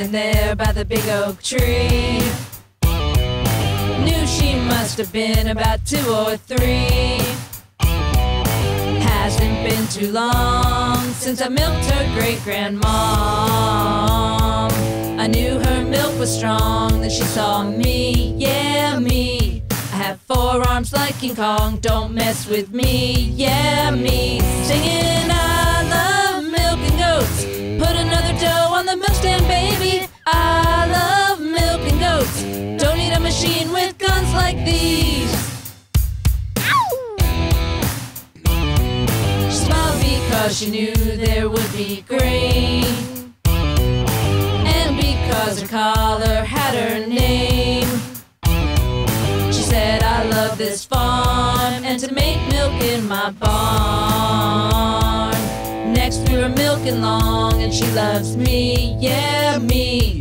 sitting there by the big oak tree. Knew she must have been about two or three. Hasn't been too long since I milked her great grandmom. I knew her milk was strong, then she saw me, yeah, me. I have four arms like King Kong, don't mess with me, yeah, me. I love milking goats. Don't need a machine with guns like these. She smiled because she knew there would be grain. And because her collar had her name. She said, I love this farm and to make milk in my barn. Next we were milking long and she loves me, yeah, me.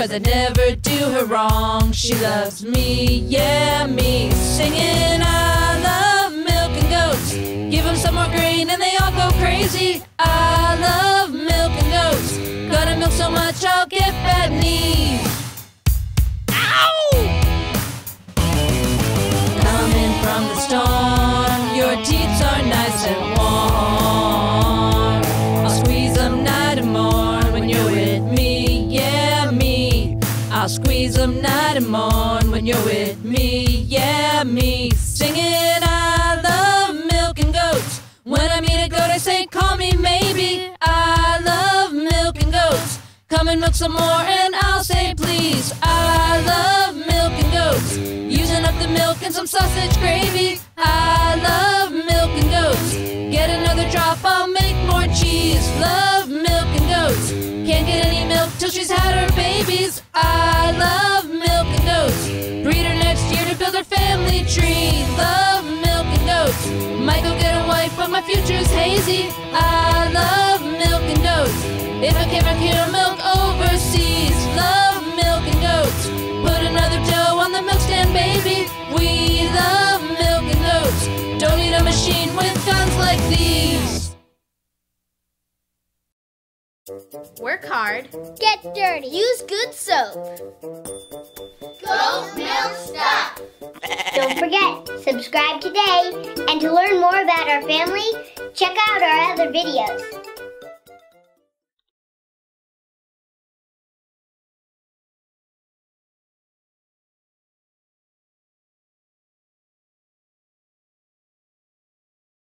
Cause I never do her wrong. She loves me, yeah, me. Singing, I love milking goats. Give them some more grain and they all go crazy. I love milking goats. Gotta milk so much I'll get bad knees. Ow! Coming from the storm, your teeth are nice and warm. Squeeze them night and morn when you're with me, yeah, me. Singing, I love milking goats. When I meet a goat, I say, call me maybe. I love milking goats. Come and milk some more, and I'll say, please. I love milking goats. Using up the milk and some sausage gravy. I love milking goats. Get another drop, I'll make more cheese. Love milking goats. Can't get any milk till she's had her babies. I love milking goats. Breed her next year to build her family tree. Love milking goats. Might go get a wife, but my future's hazy. I love milking goats. If I can't procure milk overseas, love milking goats. Put another doe on the milk stand, baby. We love milking goats. Don't need a machine with guns like Work hard. Get dirty. Use good soap. Goat milk stuff. Don't forget, subscribe today. And to learn more about our family, check out our other videos.